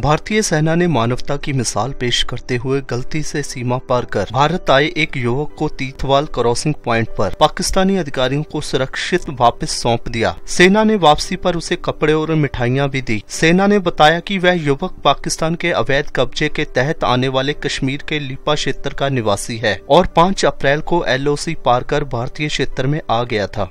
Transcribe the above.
भारतीय सेना ने मानवता की मिसाल पेश करते हुए गलती से सीमा पार कर भारत आए एक युवक को तीथवाल क्रॉसिंग पॉइंट पर पाकिस्तानी अधिकारियों को सुरक्षित वापस सौंप दिया। सेना ने वापसी पर उसे कपड़े और मिठाइयाँ भी दी। सेना ने बताया कि वह युवक पाकिस्तान के अवैध कब्जे के तहत आने वाले कश्मीर के लिपा क्षेत्र का निवासी है और 5 अप्रैल को एलओसी पार कर भारतीय क्षेत्र में आ गया था।